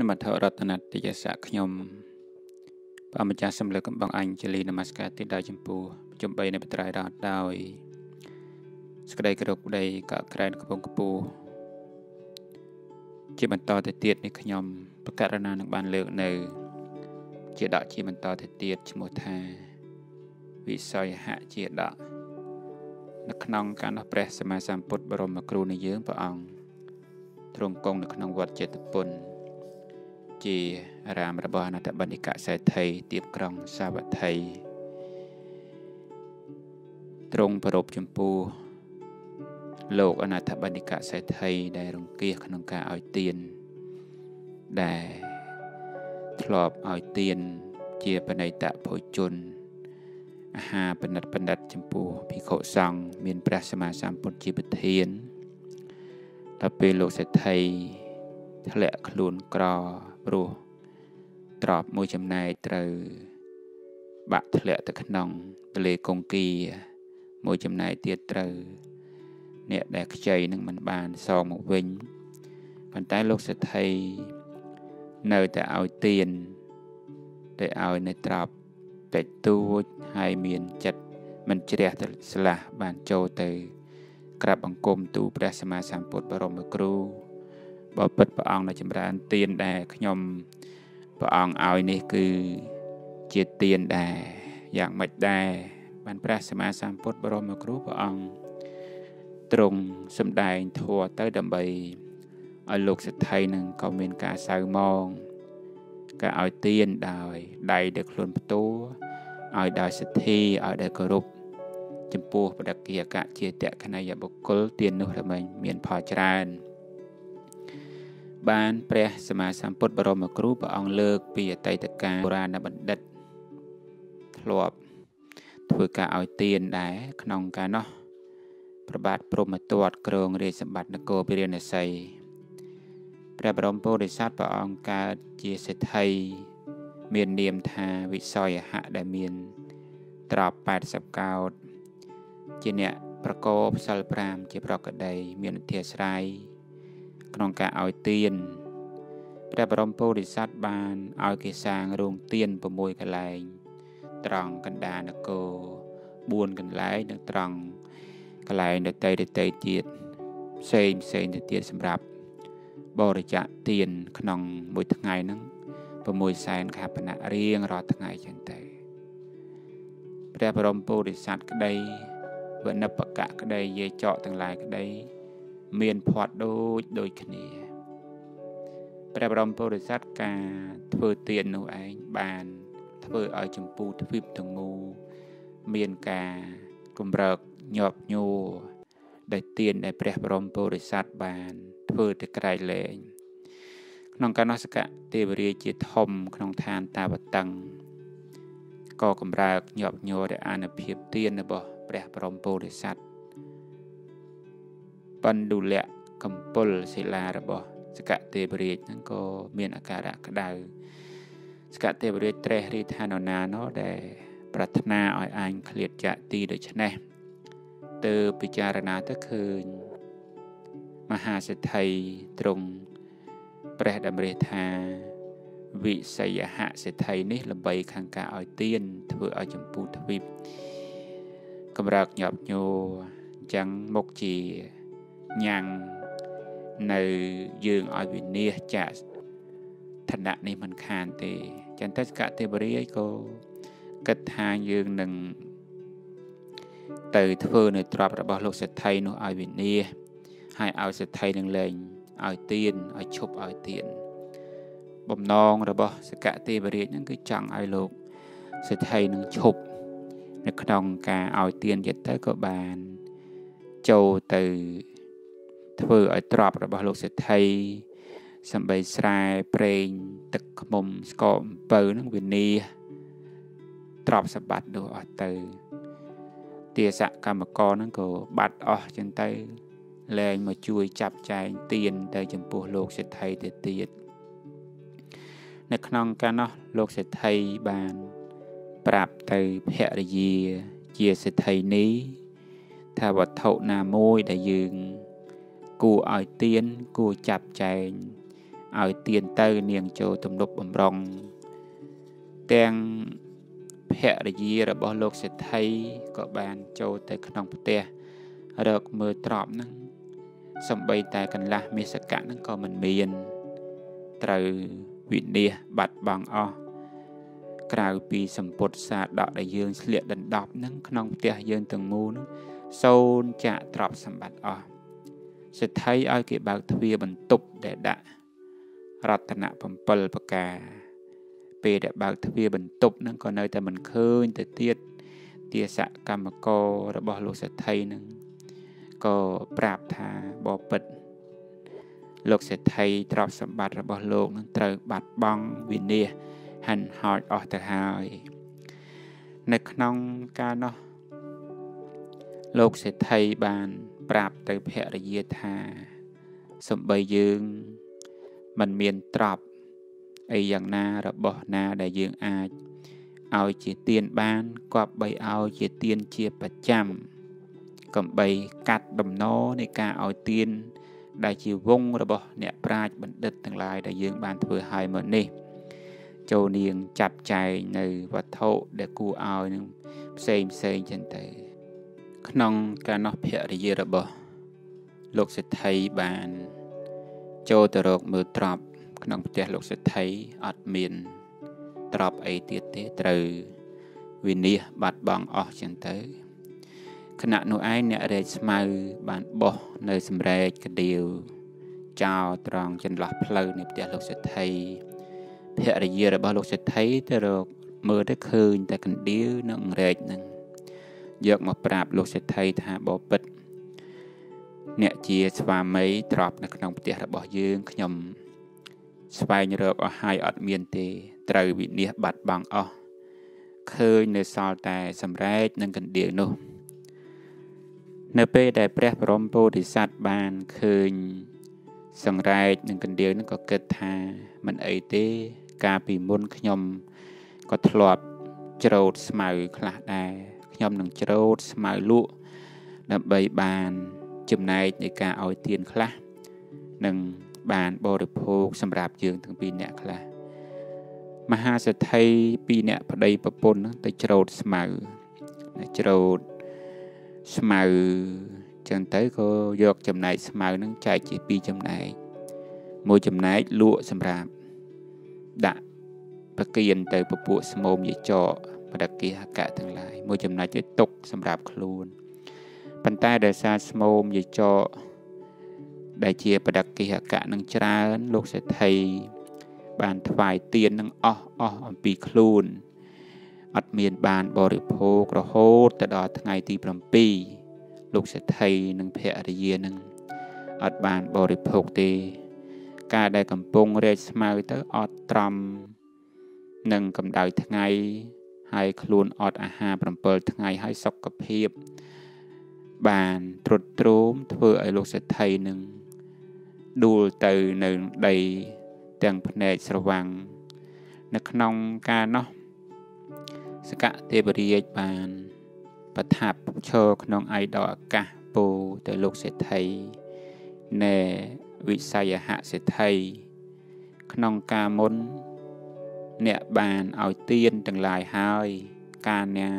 នមថរតនតិយសៈខ្ញុំព្រះម្ចាស់សម្លឹកកំបងអញ្ជលីនមស្ការទីដល់ចម្ពោះជំបីនៃបត្រៃរតដោយសក្តីគោរពដីកក្រែនកំពង់កពូជាបន្តទៅទៀតនេះខ្ញុំប្រកាសណានឹងបានលើកនៅ ជាដកជាបន្តទៅទៀតឈ្មោះថា វិស័យហជាដកនៅក្នុងការដោះព្រះសម្មាសម្ពុទ្ធបរមគ្រូនៃយើងព្រះអង្គទ្រង់គង់នៅក្នុងវត្តចេតពុន ជាអារាមរបស់អនតបណ្ឌិកសេដ្ឋីទៀបក្រុងសាវត្ថីទ្រង់ប្រពចំពោះលោកអនាថបណ្ឌិកសេដ្ឋីដែលរង្គៀសក្នុងការឲ្យទានដែលធ្លាប់ឲ្យទានជាបណិតភោជនអាហារបណិតបណិតចំពោះភិក្ខុសង្ឃមានព្រះសម្មាសម្ពុទ្ធជាប្រធានដល់ពេលលោកសេដ្ឋី ធ្លាក់ខ្លួនក្រព្រោះទ្របមួយចំណែកត្រូវ បាក់ធ្លាក់ទៅក្នុងទលេកុងគី មួយចំណែកទៀតត្រូវ អ្នកដែលខ្ចីនឹងមិនបានសងមកវិញប៉ុន្តែលោកសេដ្ឋីនៅតែឲ្យទៀនតែឲ្យនៅត្រាប់តិចតួចហើយមានចិត្តមិនជ្រះទៅស្លាស់បានចូលទៅ ក្រាបបង្គំទូព្រះសម្មាសម្ពុទ្ធបរមគ្រូ បបិទ្ធព្រះអង្គនៅចម្រើនទានដែលខ្ញុំព្រះអង្គឲ្យនេះគឺជាទានដែរយ៉ាងម៉េចដែរបានព្រះសម្មាសម្ពុទ្ធបរមគ្រូព្រះអង្គទ្រង់សម្ដែងធัวទៅដើម្បីឲ្យលោកសិទ្ធិនឹងក៏មានការសៅមងការឲ្យទានដោយដៃដែលខ្លួនផ្ទួឲ្យដោយសទ្ធាឲ្យដោយគោរពចំពោះបដកិយកៈជាតក្ខណីយបុគ្គលទាននោះតែមានផលច្រើន បានព្រះសម្មាសម្ពុទ្ធបរមគ្រូព្រះអង្គលើកពីអតីតកាលបុរាណបណ្ឌិតធ្លាប់ធ្វើការឲ្យទានដែរក្នុងកាលនោះប្របាទព្រមទត្តក្រងរាជសម្បត្តិនគរពារាណសីព្រះបរមពុរិស័ទព្រះអង្គកើតជាសេដ្ឋីមាននាមថាវិសយហៈដែលមានត្រប់80កោដជាអ្នកប្រកបសិល5ជាប្រកដី មានអធិស្ឋាន ក្នុងការឲ្យទានព្រះបរមពុរិស័ទបានឲ្យគេសាងរោងទាន6កន្លែង ត្រង់កណ្ដាលនគរ4កន្លែងនិងត្រង់កន្លែងដតីដតីទៀតផ្សេងផ្សេងទៅទៀតសម្រាប់បរិច្ចាគទានក្នុងមួយថ្ងៃហ្នឹង6សែនខាបណៈរៀងរាល់ថ្ងៃចឹងទៅព្រះបរមពុរិស័ទក្តីវនិបកៈក្តីយាយចកទាំងឡាយក្តី មានផាត់ដូចដូចគ្នាព្រះបរមពុរិស័ទការធ្វើទាននោះឯងបានធ្វើឲ្យចម្ពូទ្វីបទាំងមូលមានការគម្រើកញាប់ញួរដែលទានដែលព្រះបរមពុរិស័ទបានធ្វើទៅក្រៃលែងក្នុងកណសកៈទេវរាជជាធំក្នុងឋានតាវតឹងក៏កម្រើកញាប់ញ័រដោយអានុភាពទានរបស់ព្រះបរមពុរិស័ទ បណ្ឌុលៈកម្ពុលសិលារបស់សកទេវរាជហ្នឹងក៏មានអាការៈក្តៅសកទេវរាជត្រេះរីថានណាណោដែលប្រាថ្នាឲ្យអញឃ្លាតចាក់ទីដូច្នេះទើបពិចារណាទៅឃើញមហាសេដ្ឋីទ្រង់ព្រះតម្រិះថាវិសយហសេដ្ឋីនេះល្បីខាងការឲ្យទានធ្វើឲ្យចម្ពូទ្វីបកម្រើកញាប់ញោអញ្ចឹងមុខជា ញ៉ាំងនៅយើងឲ្យវិនិច្ឆ័យចាក់ឋានៈនេះមិនខានទេចឹងតែសកទេវរាយក៏គិតថាយើងនឹងទៅធ្វើនៅទ្រព្យរបស់លោកសេដ្ឋីនោះឲ្យវិនិច្ឆ័យហើយឲ្យសេដ្ឋីនឹងលែងឲ្យទៀនឲ្យឈប់ឲ្យទៀនបំណងរបស់សកទេវរាជហ្នឹងគឺចង់ឲ្យលោកសេដ្ឋីនឹងឈប់នៅក្នុងការឲ្យទៀនទៀតទៅក៏បាន ចូលទៅ ធ្វើឲ្យទ្របរបស់លោកសេដ្ឋីសំបីស្រែប្រេង ទឹកខ្មុំស្ករអំពៅនឹងវិនីទ្របសម្បត្តិនោះអស់ទៅទាសកម្មករនឹងក៏បាត់អស់ចឹងទៅលែងមកជួយចាប់ចែងទៀនទៅចំពោះលោកសេដ្ឋីទៅទៀតនៅក្នុងកាលនោះលោកសេដ្ឋីបាន ប្រាប់ទៅភរិយាជាសេដ្ឋីនេះថាវត្ថុណាមួយដែលយើង គួរឲ្យទៀនគួរចាប់ចែងឲ្យទៀនទៅនាងចូលទំនប់បំរុងទាំងភរិយារបស់លោកសេដ្ឋីក៏បានចូលទៅក្នុងផ្ទះរកមើលទ្របហ្នឹងសំបីតែកន្លះមាសកៈហ្នឹងក៏មិនមានត្រូវវិនិច្ឆ័យបាត់បង់អស់ក្រៅពីសម្ពុតសាដកដែលយើងស្លៀកដណ្ដប់ហ្នឹងក្នុងផ្ទះយើងទាំងមូលហ្នឹងសូនចាក់ទ្រព្យសម្បត្តិអស់ សេដ្ឋីឲ្យគេបើកទ្វារបន្ទប់ដែលដាក់រតនៈ7ប្រការ ពេលដែលបើកទ្វារបន្ទប់ហ្នឹងក៏នៅតែមិនឃើញទៅទៀតទាសកម្មកររបស់លោកសេដ្ឋីហ្នឹងក៏ប្រាប់ថាបបិទ្ធលោកសេដ្ឋីទ្រព្យសម្បត្តិរបស់លោកនឹងត្រូវបាត់បង់វិនាសហាន់ហោចអស់ទៅហើយ នៅក្នុងការនោះលោកសេដ្ឋីបាន ប្រាប់ទៅភរិយាថាសំបីយើងមិនមានទ្រព្យអីយ៉ាងណារបស់ណាដែលយើងអាចឲ្យជាទៀនបានគប្បីឲ្យជាទៀនជាប្រចាំកំបីកាត់ដំណរនៃការឲ្យទៀនដែលជាវងរបស់អ្នកប្រាជ្ញបណ្ឌិតទាំងឡាយដែលយើងបានធ្វើឲ្យមកនេះចូលនាងចាត់ចែងនៅវត្ថុដែលគួរឲ្យនឹងផ្សេងផ្សេងចឹងទៅ ក្នុងការនោះភរិយារបស់លោកសេដ្ឋីបាន ចូលទៅរកមើលទ្របក្នុងផ្ទះលោកសេដ្ឋីអត់មានទ្របអីទៀតទេត្រូវវិនិច្ឆ័យបាត់បង់អស់ចឹងទៅខណៈនោះឯងអ្នករែកស្មៅបានបោះនៅសំរែកកដៀវចោលត្រង់ចន្លោះផ្លូវនៃផ្ទះលោកសេដ្ឋីភរិយារបស់លោកសេដ្ឋីទៅរកមើលទៅឃើញតែកណ្ដៀវនិងរែកនឹង យកមកប្រាប់លោកសេដ្ឋីថាបបិទ្ធអ្នកជាស្វាមីទ្របនៅក្នុងផ្ទះរបស់យើងខ្ញុំ ស្វែងរកអស់ហើយអត់មានទេ ត្រូវវិនិច្ឆ័យបាត់បង់អស់ឃើញនៅសល់តែសម្រែកនិងកណ្ដៀវនោះ នៅពេលដែលព្រះបរមពោធិសត្វបានឃើញសង្រែកនិងកណ្ដៀវនឹងក៏គិតថាមិនអីទេ កាលពីមុនខ្ញុំក៏ធ្លាប់ច្រូតស្មៅខ្លះដែរ ខ្ញុំនឹងច្រូតស្មៅលក់ដើម្បីបានចំណែកនៃការឲ្យទានខ្លះនិងបានបរិភោគសម្រាប់យើងទាំងពីរអ្នកខ្លះមហាសេដ្ឋីពីរអ្នកប្តីប្រពន្ធនឹងទៅច្រូតស្មៅច្រូតស្មៅចឹងទៅក៏យកចំណែកស្មៅនឹងចែកជាពីរចំណែកមួយចំណែកលក់សម្រាប់ដាក់ប្រគៀនទៅពពួកស្មោមយាចក បដកិហកៈទាំងឡាយមួយចំណែកទៀតទុកសម្រាប់ខ្លួនប៉ុន្តែដោយសារស្មោមយាចកដែលជាបដកិហកៈនឹងច្រើនលោកសេដ្ឋីបានថ្វាយទៀននឹងអស់អស់អំពីខ្លួនអត់មានបានបរិភោគរហូតទៅដល់ថ្ងៃទី7លោកសេដ្ឋីនិងភរិយានឹងអត់បានបរិភោគទេ ការដែលកំពុងរែកស្មៅទៅអត់ត្រំនឹងកម្ដៅថ្ងៃ ហើយខ្លួនអត់អាហារ7ថ្ងៃហើយសុខភាព បានទ្រុឌទ្រោមធ្វើឲ្យលោកសេដ្ឋីនឹងដួលទៅនៅដី ទាំងភ្នែកស្រវាំងនៅក្នុងការនោះសកទេវរាជបានប្រថាប់ឈរក្នុងឯកអាកាសពោទៅលោកសេដ្ឋីណែវិស័យហសេដ្ឋីក្នុងការមុន អ្នកបានឲ្យទៀនទាំងឡាយហើយការណា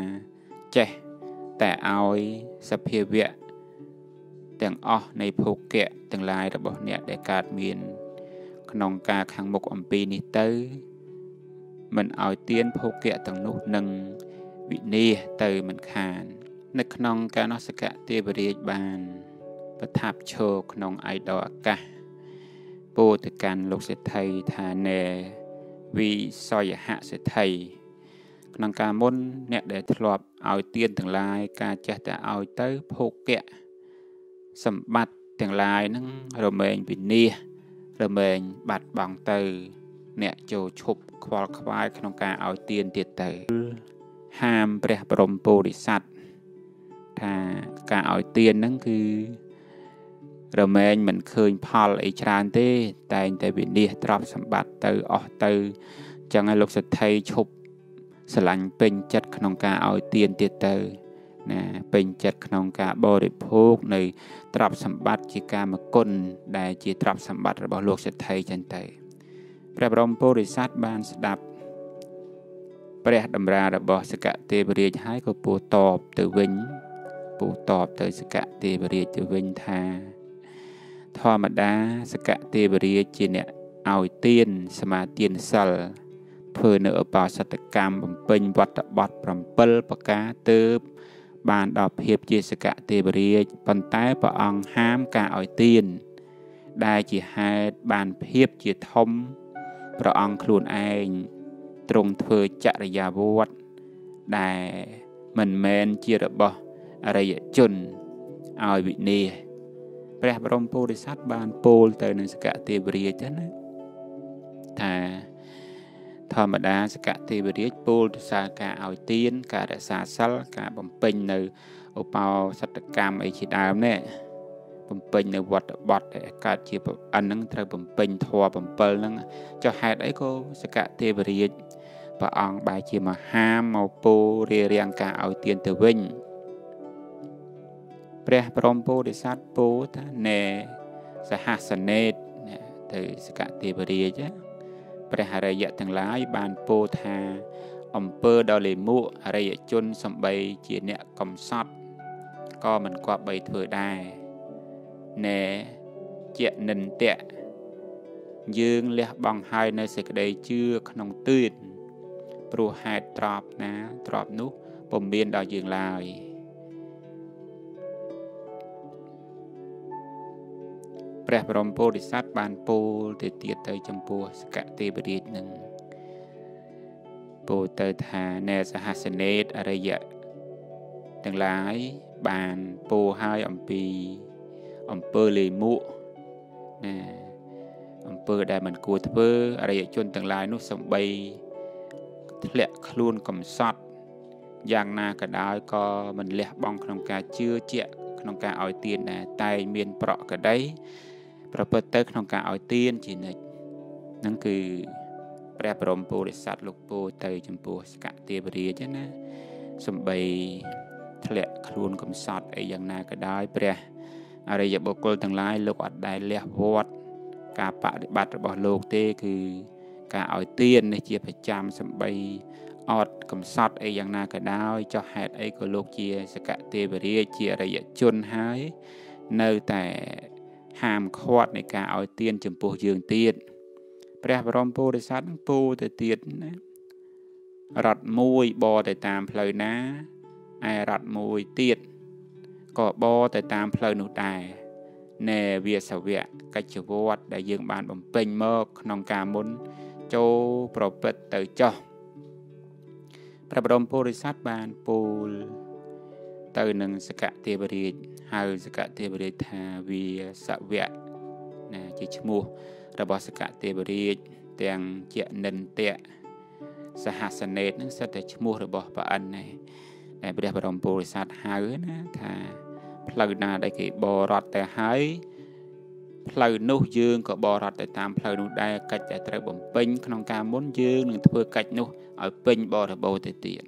ចេះតែឲ្យសភាវៈទាំងអស់នៃភោគៈទាំងឡាយរបស់អ្នកដែលកើតមាន ក្នុងការខាងមុខអំពីនេះទៅមិនឲ្យទៀនភោគៈទាំងនោះនឹងវិនាសទៅមិនខាន នៅក្នុងការនសកៈទេវរាជបានប្រថាប់ឈរក្នុងឯកដោអាកាសពោទៅកាន់លោកសេដ្ឋីថាណែ វិសយហសេដ្ឋីក្នុងការមុនអ្នកដែលធ្លាប់ឲ្យទៀនទាំងឡាយការចេះតែឲ្យទៅភោគៈសម្បត្តិទាំងឡាយនឹងរមែងវិនាសរមែងបាត់បង់ទៅ អ្នកចូលឈប់ខ្វល់ខ្វាយក្នុងការឲ្យទានទៀតទៅ ហាមព្រះបរមពុរិស័ទថាការឲ្យទានហ្នឹងគឺ រមែងមិនឃើញផលអីច្រើនទេ តែងតែវិនិច្ឆ័យទ្រព្យសម្បត្តិទៅអស់ទៅចឹងហើយលោកសទ្ធិឈប់ស្រឡាញ់ពេញចិត្តក្នុងការឲ្យទានទៀតទៅណាពេញចិត្តក្នុងការបរិភោគនៅទ្រព្យសម្បត្តិជាកាមគុណដែលជាទ្រព្យសម្បត្តិរបស់លោកសេដ្ឋីចឹងទៅព្រះបរមពុរិស័ទបានស្ដាប់ព្រះតម្រារបស់សកទេវរាជហើយក៏ពោលតបទៅវិញពោលតបទៅសកទេវរាជទៅវិញថា ធម្មតាសកទេវរាជជាអ្នកឲ្យទានសមាទានសិលធ្វើនៅឧបោសថកម្មបំពេញវត្តបត់7ប្រការទើបបានដល់ភាពជាសកទេវរាជប៉ុន្តែព្រះអង្គហាមការឲ្យទាន ដែលជាហេតុបានភាពជាធំព្រះអង្គខ្លួនឯងទ្រង់ធ្វើចរិយាវត្តដែលមិនមែនជារបស់អរិយជនឲ្យវិន័យ ព្រះបរមពុរិស័ទបានពោលទៅនឹងសកទេវរាជណាថាធម្មតាសកទេវរាជពោលទៅសារការឲ្យទាន ការរក្សាសិលការបំពេញនៅឧបោសថកម្មអីជាដើមនេះបំពេញនៅវត្តបត់ដែលកើតជាអិនហ្នឹងត្រូវបំពេញធម៌7ហ្នឹងចុះហេតុអីក៏សកទេវរាជព្រះអង្គបែរជាមហាមកពោរារាំងការឲ្យទានទៅវិញ ព្រះព្រមពោធិសត្វពោថាណែសហសនេតទៅសកទេវរាជព្រះអរិយទាំងឡាយបានពោថាអំពើដ៏លេមួកអរិយជនសំបីជាអ្នកកំសត់ក៏មិនគប្បីធ្វើដែរណែជានិន្ទៈយើងលះបង់ហើយនៅសេចក្តីជឿក្នុងទឿនព្រោះហេតុទ្របណាទ្របនោះពុំមានដល់យើងឡើយ ព្រះបរមពោធិសត្វបានពោលទៅទៀតទៅចំពោះសកទេវរាជនឹងពោលទៅថាណែសហសនេតអរិយៈទាំងឡាយបានពោលឲ្យអំពីអំពើលេមួកណាអំពើដែលមិនគួរធ្វើអរិយជនទាំងឡាយនោះសំបីធ្លាក់ខ្លួនកំសត់យ៉ាងណាក៏ដោយក៏មិនលះបង់ក្នុងការជឿជាក់ក្នុងការឲ្យទានដែរតែមានប្រក់ក្តី ប្រព្រឹត្តទៅក្នុងការឲ្យទានជានិច្ចហ្នឹងគឺព្រះបរមពុរិស័ទលោកពោទៅចំពោះសកទេវរាជណាសំបីធ្លាក់ខ្លួនកំសត់អីយ៉ាងណាក៏ដោយព្រះអរិយបុគ្គលទាំងឡាយលោកអត់ដែលលះវត្តការបដិបត្តិរបស់លោកទេគឺការឲ្យទាននេះជាប្រចាំសំបីអត់កំសត់អីយ៉ាងណាក៏ដោយចោះហេតុអីក៏លោកជាសកទេវរាជជាអរិយជនហើយនៅតែ ហាមឃាត់នៃការឲ្យទានចំពោះយើងទៀតព្រះបរមពុរិស័ទនឹងពោទៅទៀតណារត់មួយបរទៅតាមផ្លូវណាឯរត់មួយទៀតក៏បរទៅតាមផ្លូវនោះដែរណែវាសវៈកិច្ចវត្តដែលយើងបានបំពេញមកក្នុងការមុនចូលប្រព្រឹត្តទៅចោះព្រះបរមពុរិស័ទបានពូលទៅនឹងសកទេវរាជ ហៅសកទេវរាជថាវាសវៈណាជាឈ្មោះរបស់សកទេវរាជទាំងជានិន្ទៈសហសនេតនឹងសិតតែឈ្មោះរបស់ព្រះអិនដែរដែលព្រះបរមពុរិស័ទហៅណាថាផ្លូវណាដែលគេបរត់ទៅហើយផ្លូវនោះយើងក៏បរត់ទៅតាមផ្លូវនោះដែរកិច្ចដែលត្រូវបំពេញក្នុងការមុនយើងនឹងធ្វើកិច្ចនោះឲ្យពេញបរិបូរណ៍ទៅទៀត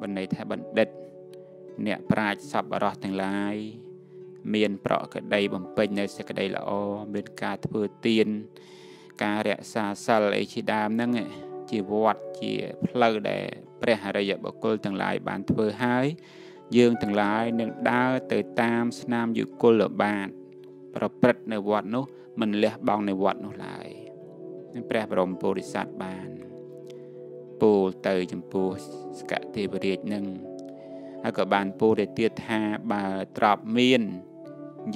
បណ្ណេថាបណ្ឌិត អ្នកប្រាជ្ញសប្បុរសទាំងឡាយមានប្រកក្តីបំពេញនៅសេចក្តីល្អមានការធ្វើទាន ការរក្សាសិលអីជាដើមហ្នឹងជាវត្តជាផ្លូវដែលព្រះអរិយបុគ្គលទាំងឡាយបានធ្វើហើយយើងទាំងឡាយនឹងដើរទៅតាមស្នាមយុគលបាទប្រព្រឹត្តនៅវត្តនោះមិនលះបង់នៅវត្តនោះឡើយព្រះបរមពុរិស័ទបាន ពោលទៅចំពោះសកទេវរាជនឹង ហើយក៏បានពោលទៅទៀតថាបើទ្របមាន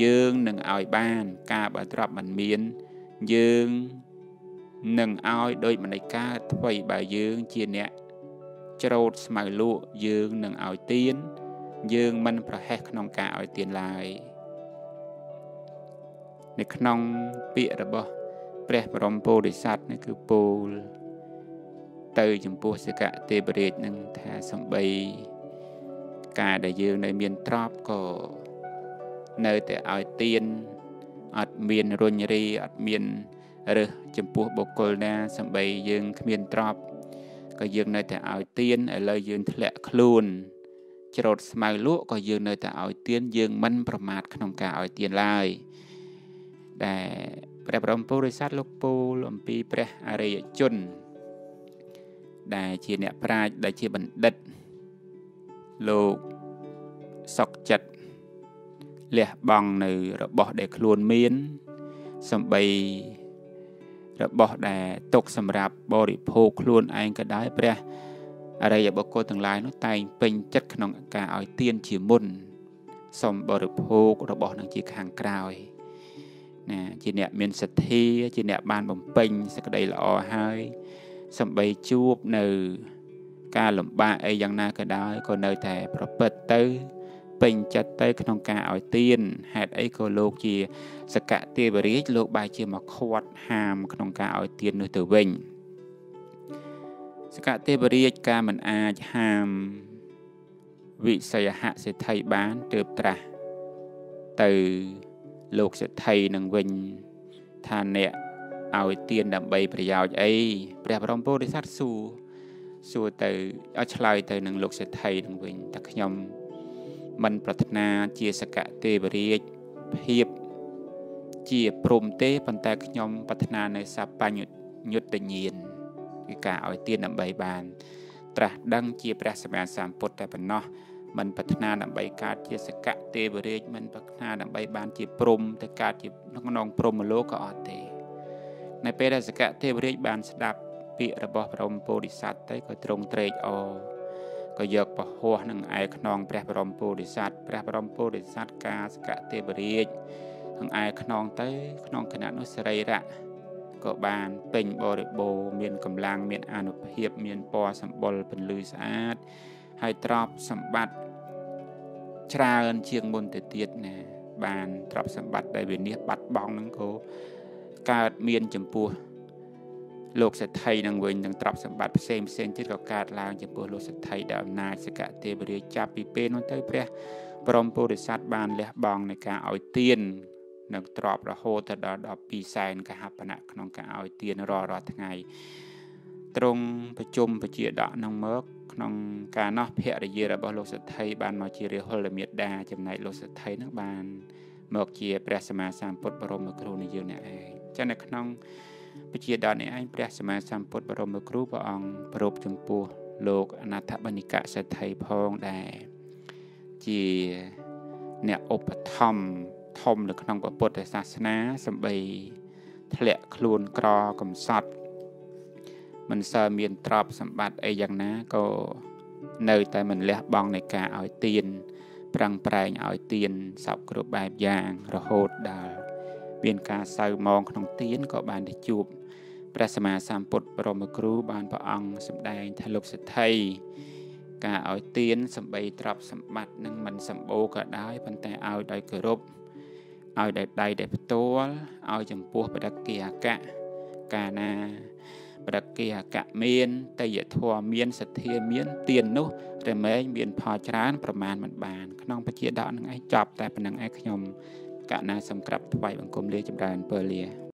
យើងនឹងឲ្យបាន ការបើទ្របមិនមាន យើងនឹងឲ្យដោយមនិកាថ្មីបើយើងជាអ្នកច្រូតស្មៅលក់យើងនឹងឲ្យទៀនយើងមិនប្រហែសក្នុងការឲ្យទានឡើយនៅក្នុងពាក្យរបស់ព្រះបរមពោធិសត្វនេះគឺពោលទៅចំពោះសកទេវរាជនឹងថាសំបី ការដែលយើងនៅមានទ្រពក៏នៅតែឲ្យទៀនអត់មានរុញរីអត់មានរើសចំពោះបុគ្គលណាសំបីយើងគ្មានទ្រពក៏យើងនៅតែឲ្យទៀនឥឡូវយើងធ្លាក់ខ្លួនច្រូតស្មៅលក់ក៏យើងនៅតែឲ្យទានយើងមិនប្រមាថក្នុងការឲ្យទានឡើយដែលព្រះបរមពុរិស័ទលោកពូលអំពីព្រះអរិយជន ដែលជាអ្នកប្រាជ្ញដែលជាបណ្ឌិត លោកសុកចិត្តលះបង់នៅរបស់ដែលខ្លួនមានសំបីរបស់ដែលຕົកសម្រាប់បរិភោគខ្លួនឯងក៏ដោយព្រះអរិយបុគ្គលទាំងឡាយនោះតែងពេញចិត្តក្នុងការឲ្យទានជាមុនសូមបរិភោគរបស់នឹងជាខាងក្រោយណាជាអ្នកមានសទ្ធាជាអ្នកបានបំពេញសក្តីល្អហើយសំបីជួបនៅ ការលំបាកអីយ៉ាងណាក៏ដោយក៏នៅតែប្រព្រឹត្តទៅពេញចិត្តទៅក្នុងការឲ្យទានហេតុអីក៏លោកជាសកទេវរាជលោកបែរជាមកខាត់ហាមក្នុងការឲ្យទាននោះទៅវិញសកទេវរាជការមិនអាចហាមវិសយហសិទ្ធិបានទើបត្រាស់ទៅលោកសិទ្ធិនឹងវិញថាអ្នកឲ្យទានដើម្បីប្រយោជន៍អីព្រះបរមពុរិស័ទសួរ សួរទៅឲ្យឆ្លើយទៅនឹងលោកសិទ្ធិនឹងវិញតែខ្ញុំមិនប្រាថ្នាជាសកទេវរាជភាពជាព្រំទេប៉ុន្តែខ្ញុំប្រាថ្នានៅសបញ្ញុត្តញាណគឺការឲ្យទានដើម្បីបាន ត្រាស់ដឹងជាព្រះសម្មាសម្ពុទ្ធតែប៉ុណ្ណោះមិនប្រាថ្នាដើម្បីកើតជាសកទេវរាជមិនប្រាថ្នាដើម្បីបានជាព្រំទៅកើតជាក្នុងព្រំលោកក៏អត់ទេ នៅពេលដែលសកទេវរាជបានស្ដាប់ ពាក្យរបស់ព្រមពោធិសត្វទៅក៏ទ្រង់ត្រេកអរក៏យកពហោះនឹងឯខ្នងព្រះបរមពោធិសត្វព្រះបរមពោធិសត្វកាសកទេវរាជនឹងឯខ្នងទៅ ក្នុងគណៈនោះសរីរៈក៏បានពេញបរិបូរមានកម្លាំងមានអនុភាពមានពណ៌សម្បុរពន្លឺស្អាត ហើយទ្រព្យសម្បត្តិច្រើនជាងមុនទៅទៀតណា បានទ្រព្យសម្បត្តិដែលវិនិច្ឆ័យបាត់បង់ហ្នឹងក៏កើតមានចំពោះ លោកសេដ្ឋីនឹងវិញនឹងទ្រព្យសម្បត្តិផ្សេងផ្សេងទៀតក៏កើតឡើងចំពោះលោកសេដ្ឋីដែលអំណាចសកទេវរាជចាប់ពីពេលនោះទៅព្រះព្រមពុរិស័ទបានលះបង់នៃការឲ្យទាននឹងទ្របរហូតទៅដល់12សែនកហបណៈក្នុងការឲ្យទានរាល់រាល់ថ្ងៃត្រង់ប្រជុំពជាដកនឹងមកក្នុងការនោះភរិយារបស់លោកសទ្ធិបានមកជារាហុលមេដាចំណែកលោកសទ្ធិនឹងបាន មកជាព្រះសម្មាសម្ពុទ្ធបរមគ្រូនៃយើងនេះឯងចឹងនៅក្នុង ពជាដកនេះឯងព្រះសម្មាសម្ពុទ្ធបរមគ្រូព្រះអង្គប្រពចំពោះលោកអនាថបនិកសទ្ធិផងដែរជាអ្នកឧបត្ថម្ភធំនៅក្នុងពុទ្ធសាសនាសំបីធ្លាក់ខ្លួនក្រកំសត់មិនសូវមានទ្រព្យសម្បត្តិអីយ៉ាងណាក៏នៅតែមិនលះបង់នៃការឲ្យទានប្រឹងប្រែងឲ្យទានសពគ្រប់បែបយ៉ាងរហូតដល់ មានការសៅមងក្នុងទានក៏បានទៅជួបព្រះសម្មាសម្ពុទ្ធបរមគ្រូបានព្រះអង្គសម្ដែងថាលោកសិទ្ធិការឲ្យទានសំបីទ្រព្យសម្បត្តិនឹងមិនសម្បូរក៏ដោយប៉ុន្តែឲ្យដោយគោរពឲ្យដោយដៃដែលផ្ទាល់ឲ្យចំពោះបដិគិអកៈកាលណាបដិគិអកៈមានតយធម៌មានសទ្ធាមានទៀននោះរមែងមានផលច្រើនប្រមាណមិនបាន ក្នុងបជាដកនឹងឯងចប់តែប៉ុណ្្នឹងឯងខ្ញុំ កណាសំក្រាប់ថ្វាយបង្គំលាចម្រើនពើលា